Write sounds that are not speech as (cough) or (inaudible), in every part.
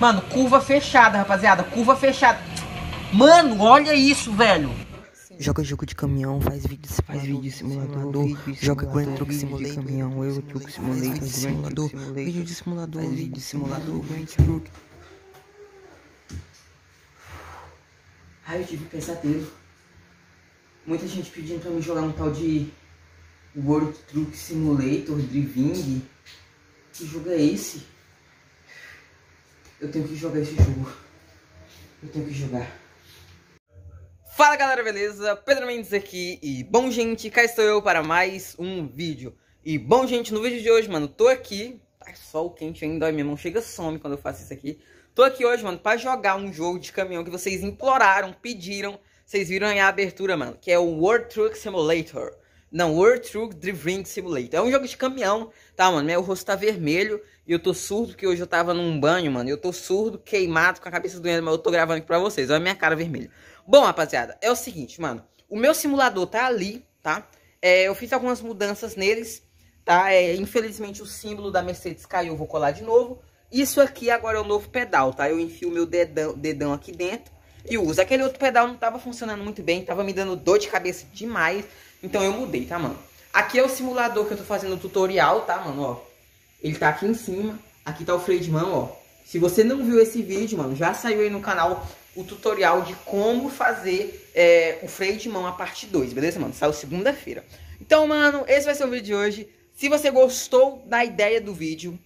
Mano, curva fechada, rapaziada. Curva fechada. Mano, olha isso, velho. Joga jogo de caminhão, faz vídeo, faz vídeo simulador, joga Grand Truck Simulator, caminhão, Euro Truck Simulator, simulador, vídeo de simulador, vídeo de simulador, Grand Truck. Ai, eu tive pesadelo. Muita gente pedindo pra me jogar um tal de World Truck Simulator, Driving. Que jogo é esse? Eu tenho que jogar esse jogo. Eu tenho que jogar. Fala galera, beleza? Pedro Mendes aqui e bom gente, cá estou eu para mais um vídeo E bom gente, no vídeo de hoje, mano, tô aqui Tá sol quente ainda, ó, minha mão chega some quando eu faço isso aqui Tô aqui hoje, mano, pra jogar um jogo de caminhão que vocês imploraram, pediram Vocês viram aí a abertura, mano, que é o World Truck Simulator não, World Truck Driving Simulator. É um jogo de caminhão, tá, mano? Meu rosto tá vermelho e eu tô surdo porque hoje eu tava num banho, mano. Eu tô surdo, queimado, com a cabeça doendo, mas eu tô gravando aqui pra vocês. Olha a minha cara vermelha. Bom, rapaziada, é o seguinte, mano. O meu simulador tá ali, tá? É, eu fiz algumas mudanças neles, tá? É, infelizmente o símbolo da Mercedes caiu, eu vou colar de novo. Isso aqui agora é o novo pedal, tá? Eu enfio meu dedão, dedão aqui dentro e uso. Aquele outro pedal não tava funcionando muito bem, tava me dando dor de cabeça demais. Então eu mudei, tá, mano? Aqui é o simulador que eu tô fazendo o tutorial, tá, mano, ó. Ele tá aqui em cima. Aqui tá o freio de mão, ó. Se você não viu esse vídeo, mano, já saiu aí no canal o tutorial de como fazer é, o freio de mão a parte 2, beleza, mano? Saiu segunda-feira. Então, mano, esse vai ser o vídeo de hoje. Se você gostou da ideia do vídeo...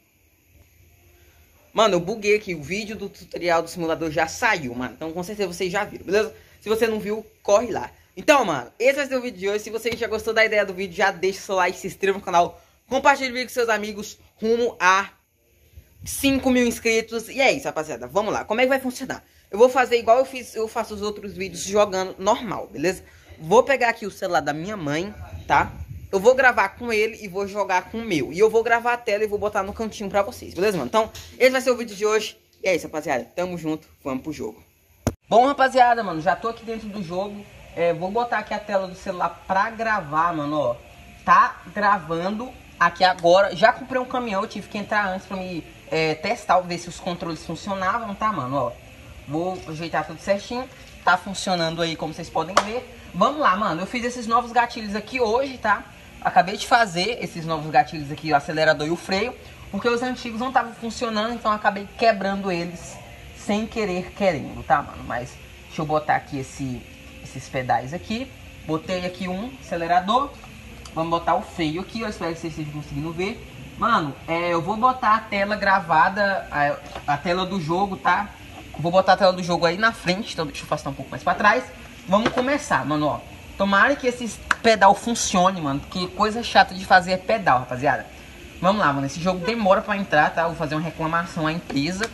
Mano, eu buguei aqui. O vídeo do tutorial do simulador já saiu, mano. Então, com certeza vocês já viram, beleza? Se você não viu, corre lá. Então, mano, esse vai ser o vídeo de hoje. Se você já gostou da ideia do vídeo, já deixa o seu like, se inscreva no canal, compartilhe o vídeo com seus amigos, rumo a 5 mil inscritos. E é isso, rapaziada. Vamos lá. Como é que vai funcionar? Eu vou fazer igual eu fiz, eu faço os outros vídeos jogando normal, beleza? Vou pegar aqui o celular da minha mãe, tá? Eu vou gravar com ele e vou jogar com o meu. E eu vou gravar a tela e vou botar no cantinho pra vocês, beleza, mano? Então, esse vai ser o vídeo de hoje. E é isso, rapaziada. Tamo junto. Vamos pro jogo. Bom, rapaziada, mano, já tô aqui dentro do jogo. É, vou botar aqui a tela do celular pra gravar, mano, ó. Tá gravando aqui agora. Já comprei um caminhão, eu tive que entrar antes pra me é, testar, ver se os controles funcionavam, tá, mano, ó. Vou ajeitar tudo certinho. Tá funcionando aí, como vocês podem ver. Vamos lá, mano. Eu fiz esses novos gatilhos aqui hoje, tá? Acabei de fazer esses novos gatilhos aqui, o acelerador e o freio. Porque os antigos não estavam funcionando, então acabei quebrando eles sem querer querendo, tá, mano? Mas deixa eu botar aqui esse esses pedais aqui. Botei aqui um acelerador. Vamos botar o freio aqui, eu espero que vocês estejam conseguindo ver. Mano, é, eu vou botar a tela gravada, a, a, tela do jogo, tá? Vou botar a tela do jogo aí na frente, então deixa eu afastar um pouco mais pra trás. Vamos começar, mano, ó. Tomara que esse pedal funcione, mano, porque coisa chata de fazer é pedal, rapaziada. Vamos lá, mano, esse jogo demora pra entrar, tá? vou fazer uma reclamação à empresa.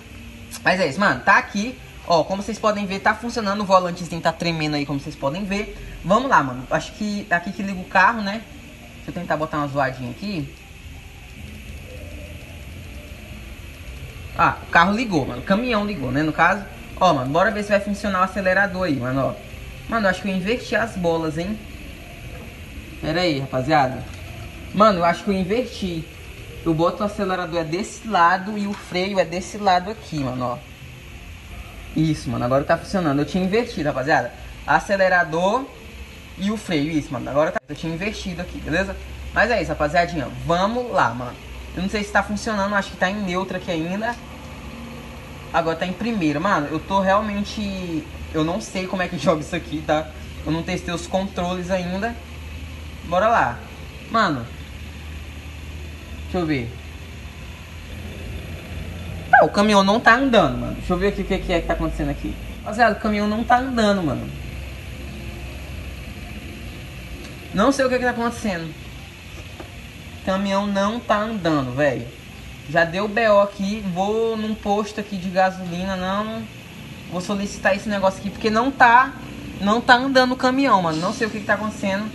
Mas é isso, mano, tá aqui Ó, como vocês podem ver, tá funcionando, o volantezinho tá tremendo aí, como vocês podem ver. Vamos lá, mano. Acho que é aqui que liga o carro, né? Deixa eu tentar botar uma zoadinha aqui. Ah, o carro ligou, mano. O caminhão ligou, né, no caso. Ó, mano, bora ver se vai funcionar o acelerador aí, mano, ó. Mano, acho que eu inverti as bolas, hein. Pera aí, rapaziada. Mano, eu acho que eu inverti. Eu boto o acelerador é desse lado e o freio é desse lado aqui, mano, ó. Isso, mano, agora tá funcionando. Eu tinha invertido, rapaziada. Acelerador e o freio, isso, mano. Agora tá... eu tinha invertido aqui, beleza? Mas é isso, rapaziadinha. Vamos lá, mano. Eu não sei se tá funcionando, acho que tá em neutra aqui ainda. Agora tá em primeira. Mano, eu tô realmente... Eu não sei como é que (laughs) joga isso aqui, tá? Eu não testei os controles ainda. Bora lá. Mano. Deixa eu ver. Ah, o caminhão não tá andando, mano. Deixa eu ver aqui o que, que é que tá acontecendo aqui. Rapaziada, o caminhão não tá andando, mano. Não sei o que, que tá acontecendo. O caminhão não tá andando, velho. Já deu BO aqui. Vou num posto aqui de gasolina, não. Vou solicitar esse negócio aqui, porque não tá. Não tá andando o caminhão, mano. Não sei o que, que tá acontecendo.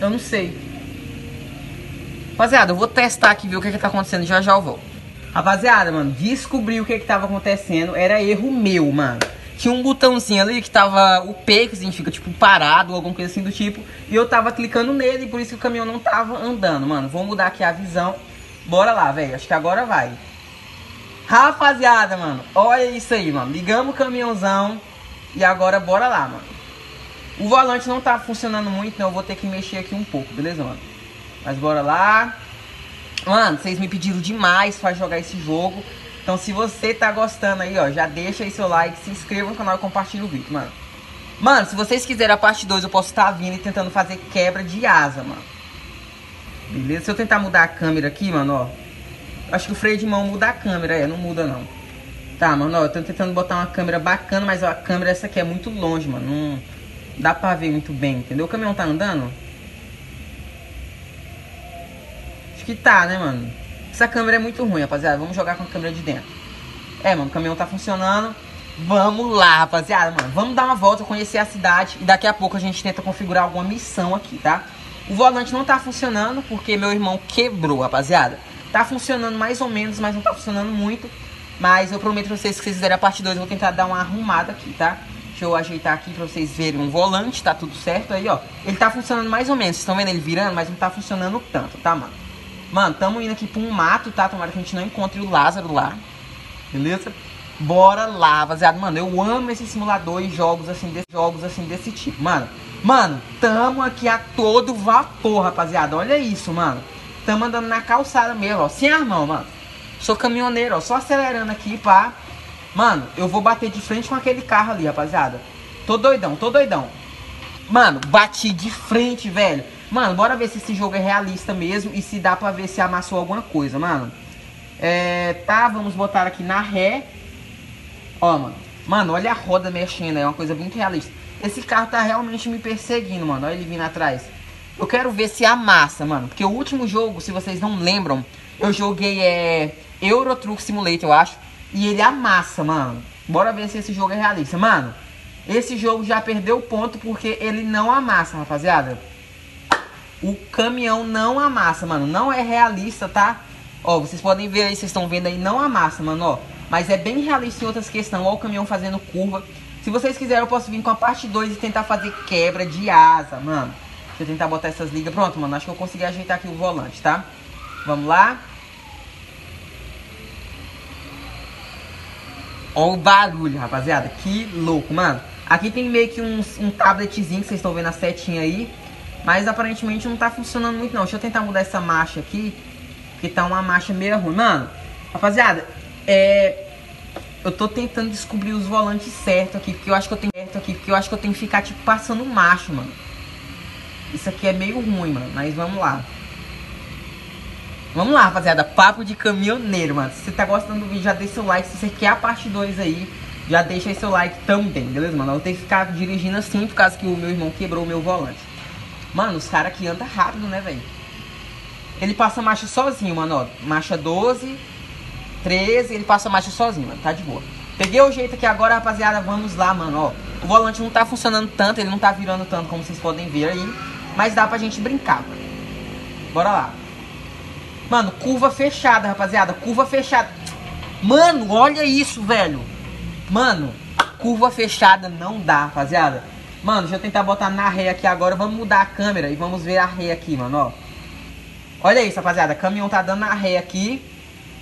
Eu não sei. Rapaziada, eu vou testar aqui, ver o que, que tá acontecendo. Já já eu volto. Rapaziada, mano, descobri o que que tava acontecendo. Era erro meu, mano. Tinha um botãozinho ali que tava o P, que significa, tipo, parado ou alguma coisa assim do tipo. E eu tava clicando nele, por isso que o caminhão não tava andando, mano. Vou mudar aqui a visão. Bora lá, velho. Acho que agora vai. Rapaziada, mano, olha isso aí, mano. Ligamos o caminhãozão e agora bora lá, mano. O volante não tá funcionando muito, então eu vou ter que mexer aqui um pouco, beleza, mano? Mas bora lá. Mano, vocês me pediram demais pra jogar esse jogo. Então se você tá gostando aí, ó, já deixa aí seu like, se inscreva no canal e compartilha o vídeo, mano. Mano, se vocês quiserem a parte 2, eu posso estar tá vindo e tentando fazer quebra de asa, mano. Beleza? Se eu tentar mudar a câmera aqui, mano, ó. Acho que o freio de mão muda a câmera, é, não muda não. Tá, mano, ó, eu tô tentando botar uma câmera bacana, mas ó, a câmera essa aqui é muito longe, mano. Não dá pra ver muito bem, entendeu? O caminhão tá andando? Que tá, né, mano? Essa câmera é muito ruim, rapaziada. Vamos jogar com a câmera de dentro. É, mano, o caminhão tá funcionando. Vamos lá, rapaziada, mano. Vamos dar uma volta, conhecer a cidade. E daqui a pouco a gente tenta configurar alguma missão aqui, tá? O volante não tá funcionando porque meu irmão quebrou, rapaziada. Tá funcionando mais ou menos, mas não tá funcionando muito. Mas eu prometo pra vocês que vocês fizerem a parte 2, eu vou tentar dar uma arrumada aqui, tá? Deixa eu ajeitar aqui pra vocês verem um volante, tá tudo certo aí, ó. Ele tá funcionando mais ou menos, vocês estão vendo ele virando, mas não tá funcionando tanto, tá, mano? Mano, tamo indo aqui pra um mato, tá? Tomara que a gente não encontre o Lázaro lá. Beleza? Bora lá, rapaziada. Mano, eu amo esse simulador e jogos assim, de, jogos assim desse tipo. Mano, mano, tamo aqui a todo vapor, rapaziada. Olha isso, mano. Tamo andando na calçada mesmo, ó. Sem armão, mano. Sou caminhoneiro, ó. Só acelerando aqui, pá. Mano, eu vou bater de frente com aquele carro ali, rapaziada. Tô doidão, tô doidão. Mano, bati de frente, velho. Mano, bora ver se esse jogo é realista mesmo e se dá pra ver se amassou alguma coisa, mano. É, tá, vamos botar aqui na ré. Ó, mano. Mano, olha a roda mexendo, é uma coisa muito realista. Esse carro tá realmente me perseguindo, mano. Olha ele vindo atrás. Eu quero ver se amassa, mano. Porque o último jogo, se vocês não lembram, eu joguei é, Euro Truck Simulator, eu acho. E ele amassa, mano. Bora ver se esse jogo é realista. Mano, esse jogo já perdeu ponto porque ele não amassa, rapaziada. O caminhão não amassa, mano. Não é realista, tá? Ó, vocês podem ver aí, vocês estão vendo aí, não amassa, mano, ó. Mas é bem realista em outras questões. Ó o caminhão fazendo curva. Se vocês quiserem, eu posso vir com a parte 2 e tentar fazer quebra de asa, mano. Deixa eu tentar botar essas ligas. Pronto, mano. Acho que eu consegui ajeitar aqui o volante, tá? Vamos lá. Olha o barulho, rapaziada. Que louco, mano. Aqui tem meio que um, um tabletzinho que vocês estão vendo a setinha aí. Mas aparentemente não tá funcionando muito não. Deixa eu tentar mudar essa marcha aqui. Que tá uma marcha meio ruim. Mano, rapaziada, é... Eu tô tentando descobrir os volantes certos aqui. Porque eu acho que eu tenho certo aqui. Porque eu acho que eu tenho que ficar, tipo, passando macho, mano. Isso aqui é meio ruim, mano. Mas vamos lá. Vamos lá, rapaziada. Papo de caminhoneiro, mano. Se você tá gostando do vídeo, já deixa seu like. Se você quer a parte 2 aí, já deixa aí seu like também, beleza, mano? Eu tenho que ficar dirigindo assim por causa que o meu irmão quebrou o meu volante. Mano, os caras aqui andam rápido, né, velho? Ele passa marcha sozinho, mano, ó. Marcha 12, 13, ele passa marcha sozinho, mano. Tá de boa. Peguei o jeito aqui agora, rapaziada. Vamos lá, mano, ó. O volante não tá funcionando tanto, ele não tá virando tanto como vocês podem ver aí. Mas dá pra gente brincar, mano. Bora lá. Mano, curva fechada, rapaziada. Curva fechada. Mano, olha isso, velho. Mano, curva fechada não dá, rapaziada. Mano, deixa eu tentar botar na ré aqui agora. Vamos mudar a câmera e vamos ver a ré aqui, mano, ó. Olha isso, rapaziada. Caminhão tá dando na ré aqui.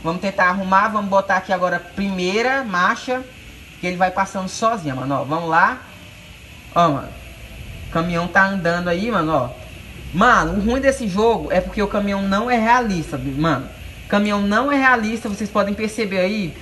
Vamos tentar arrumar. Vamos botar aqui agora primeira marcha. Que ele vai passando sozinho, mano, ó. Vamos lá. Ó, mano caminhão tá andando aí, mano, ó. Mano, o ruim desse jogo é porque o caminhão não é realista, mano. Caminhão não é realista, vocês podem perceber aí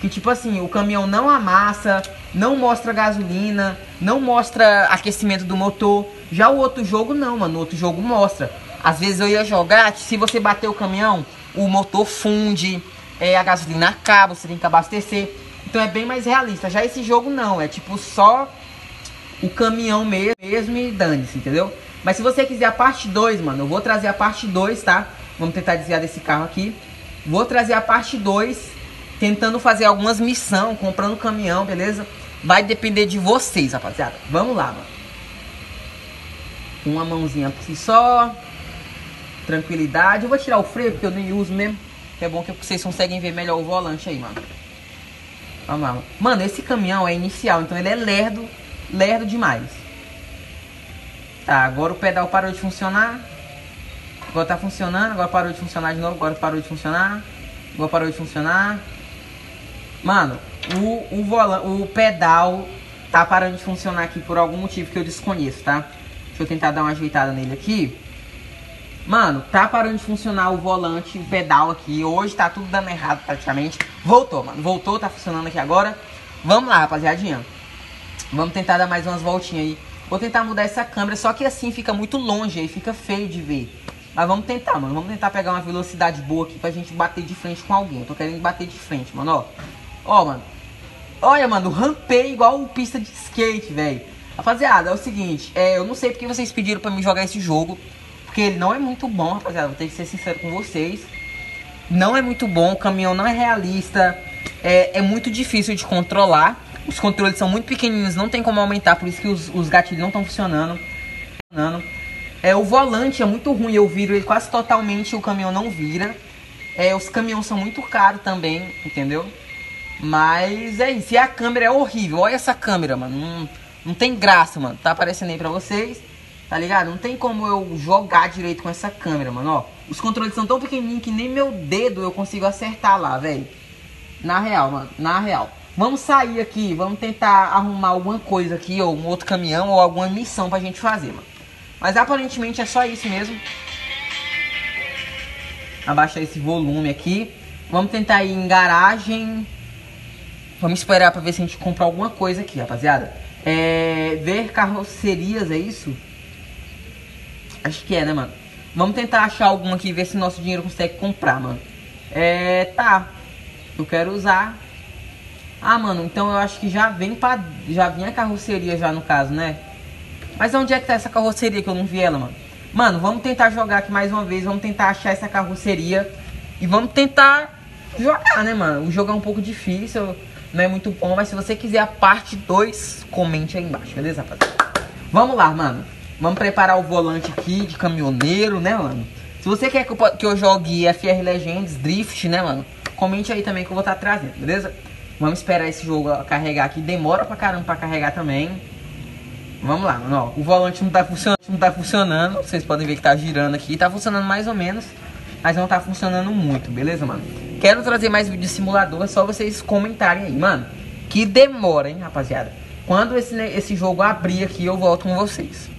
que tipo assim, o caminhão não amassa, não mostra gasolina, não mostra aquecimento do motor. Já o outro jogo não, mano, o outro jogo mostra. Às vezes eu ia jogar, se você bater o caminhão, o motor funde, é, a gasolina acaba, você tem que abastecer. Então é bem mais realista. Já esse jogo não, é tipo só o caminhão mesmo e dane-se, entendeu? Mas se você quiser a parte 2, mano, eu vou trazer a parte 2, tá? Vamos tentar desviar desse carro aqui. Vou trazer a parte 2, tentando fazer algumas missões, comprando caminhão, beleza? Vai depender de vocês, rapaziada. Vamos lá, mano. Uma mãozinha por si só. Tranquilidade. Eu vou tirar o freio, porque eu nem uso mesmo. É bom que vocês conseguem ver melhor o volante aí, mano. Vamos lá. Mano, esse caminhão é inicial, então ele é lerdo lerdo demais. Tá, agora o pedal parou de funcionar. Agora tá funcionando, agora parou de funcionar de novo, agora parou de funcionar. Agora parou de funcionar. Mano, o, o, volan o pedal tá parando de funcionar aqui por algum motivo que eu desconheço, tá? Deixa eu tentar dar uma ajeitada nele aqui. Mano, tá parando de funcionar o volante, o pedal aqui. Hoje tá tudo dando errado praticamente. Voltou, mano. Voltou, tá funcionando aqui agora. Vamos lá, rapaziadinha. Vamos tentar dar mais umas voltinhas aí. Vou tentar mudar essa câmera, só que assim fica muito longe aí, fica feio de ver. Mas vamos tentar, mano. Vamos tentar pegar uma velocidade boa aqui pra gente bater de frente com alguém. Eu tô querendo bater de frente, mano, ó. Ó, mano. Olha, mano, rampei igual pista de skate, velho. Rapaziada, é o seguinte, é, eu não sei porque vocês pediram pra me jogar esse jogo. Porque ele não é muito bom, rapaziada. Vou ter que ser sincero com vocês. Não é muito bom, o caminhão não é realista. É, é muito difícil de controlar. Os controles são muito pequenininhos, não tem como aumentar, por isso que os, os gatilhos não estão funcionando. É, o volante é muito ruim, eu viro ele quase totalmente, o caminhão não vira. É, os caminhões são muito caros também, entendeu? Mas é isso, e a câmera é horrível, olha essa câmera, mano. Não, não tem graça, mano. Tá aparecendo aí pra vocês. Tá ligado? Não tem como eu jogar direito com essa câmera, mano, ó. Os controles são tão pequenininhos que nem meu dedo eu consigo acertar lá, velho. Na real, mano, na real. Vamos sair aqui, vamos tentar arrumar alguma coisa aqui, ou um outro caminhão, ou alguma missão pra gente fazer, mano. Mas aparentemente é só isso mesmo. Abaixar esse volume aqui. Vamos tentar ir em garagem. Vamos esperar pra ver se a gente compra alguma coisa aqui, rapaziada. É... Ver carrocerias, é isso? Acho que é, né, mano? Vamos tentar achar alguma aqui e ver se nosso dinheiro consegue comprar, mano. É, tá. Eu quero usar. Ah, mano, então eu acho que já vem pra... Já vem a carroceria já, no caso, né? Mas onde é que tá essa carroceria que eu não vi ela, mano? Mano, vamos tentar jogar aqui mais uma vez. Vamos tentar achar essa carroceria. E vamos tentar jogar, né, mano? O jogo é um pouco difícil. Não é muito bom. Mas se você quiser a parte 2, comente aí embaixo, beleza, rapaziada? Vamos lá, mano. Vamos preparar o volante aqui de caminhoneiro, né, mano? Se você quer que eu, que eu jogue FR Legends, Drift, né, mano? Comente aí também que eu vou estar tá trazendo, beleza? Vamos esperar esse jogo carregar aqui. Demora pra caramba pra carregar também. Vamos lá, mano. Ó, o volante não tá, funcionando, não tá funcionando. Vocês podem ver que tá girando aqui. Tá funcionando mais ou menos. Mas não tá funcionando muito, beleza, mano? Quero trazer mais vídeo de simulador. É só vocês comentarem aí, mano. Que demora, hein, rapaziada? Quando esse, esse jogo abrir aqui, eu volto com vocês.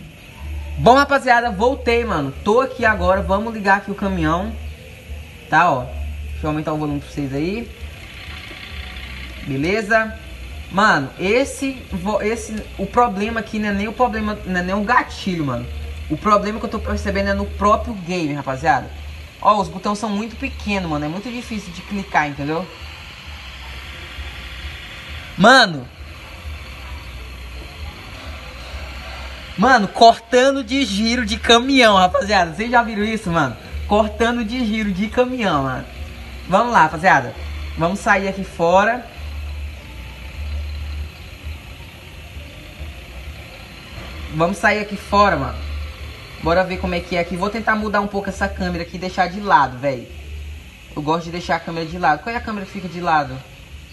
Bom, rapaziada, voltei, mano. Tô aqui agora, vamos ligar aqui o caminhão. Tá, ó. Deixa eu aumentar o volume pra vocês aí. Beleza? Mano, esse, esse, o problema aqui não é nem o problema, não é nem o gatilho, mano. O problema que eu tô percebendo é no próprio game, rapaziada. Ó, os botões são muito pequenos, mano. É muito difícil de clicar, entendeu? Mano, Mano, cortando de giro de caminhão, rapaziada. Vocês já viram isso, mano? Cortando de giro de caminhão, mano. Vamos lá, rapaziada. Vamos sair aqui fora. Vamos sair aqui fora, mano. Bora ver como é que é aqui. Vou tentar mudar um pouco essa câmera aqui e deixar de lado, velho. Eu gosto de deixar a câmera de lado. Qual é a câmera que fica de lado?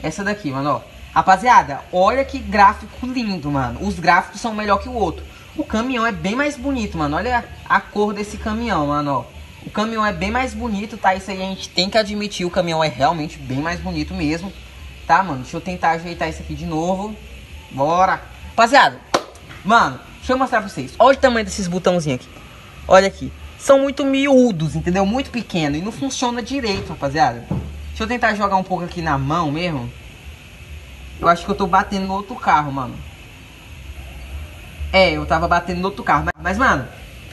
Essa daqui, mano, ó. Rapaziada, olha que gráfico lindo, mano. Os gráficos são melhor que o outro. O caminhão é bem mais bonito, mano. Olha a cor desse caminhão, mano, ó. O caminhão é bem mais bonito, tá? Isso aí a gente tem que admitir. O caminhão é realmente bem mais bonito mesmo. Tá, mano? Deixa eu tentar ajeitar isso aqui de novo. Bora. Rapaziada, mano, deixa eu mostrar pra vocês. Olha o tamanho desses botãozinhos aqui. Olha aqui. São muito miúdos, entendeu? Muito pequeno. E não funciona direito, rapaziada. Deixa eu tentar jogar um pouco aqui na mão mesmo. Eu acho que eu tô batendo no outro carro, mano. É, eu tava batendo no outro carro. Mas, mano,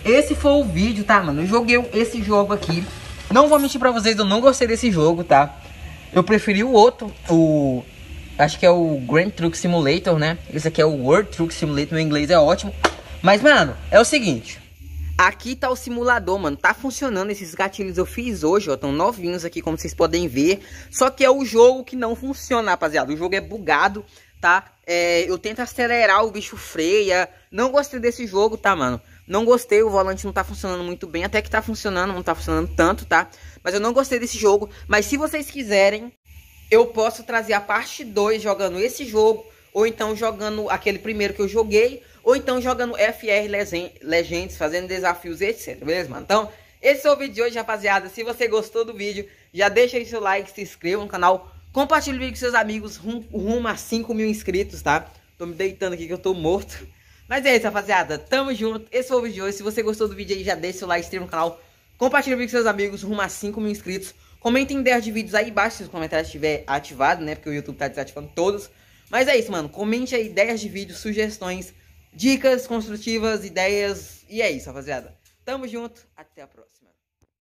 esse foi o vídeo, tá, mano? Eu joguei esse jogo aqui. Não vou mentir pra vocês, eu não gostei desse jogo, tá? Eu preferi o outro, o... Acho que é o Grand Truck Simulator, né? Esse aqui é o World Truck Simulator, meu inglês é ótimo. Mas, mano, é o seguinte. Aqui tá o simulador, mano. Tá funcionando esses gatilhos eu fiz hoje, ó. Estão novinhos aqui, como vocês podem ver. Só que é o jogo que não funciona, rapaziada. O jogo é bugado tá? É, eu tento acelerar, o bicho freia. Não gostei desse jogo, tá, mano? Não gostei, o volante não tá funcionando muito bem. Até que tá funcionando, não tá funcionando tanto, tá? Mas eu não gostei desse jogo. Mas se vocês quiserem, eu posso trazer a parte 2 jogando esse jogo. Ou então jogando aquele primeiro que eu joguei. Ou então jogando FR Legends, fazendo desafios, etc. Beleza, mano? Então, esse é o vídeo de hoje, rapaziada. Se você gostou do vídeo, já deixa aí seu like, se inscreva no canal Compartilhe o vídeo com seus amigos rumo, rumo a 5 mil inscritos, tá? Tô me deitando aqui que eu tô morto. Mas é isso, rapaziada. Tamo junto. Esse foi o vídeo de hoje. Se você gostou do vídeo aí, já deixa o like, inscreva no canal. Compartilhe o vídeo com seus amigos rumo a 5 mil inscritos. Comentem ideias de vídeos aí embaixo se os comentários estiver ativado, né? Porque o YouTube tá desativando todos. Mas é isso, mano. Comente aí ideias de vídeos, sugestões, dicas construtivas, ideias. E é isso, rapaziada. Tamo junto. Até a próxima.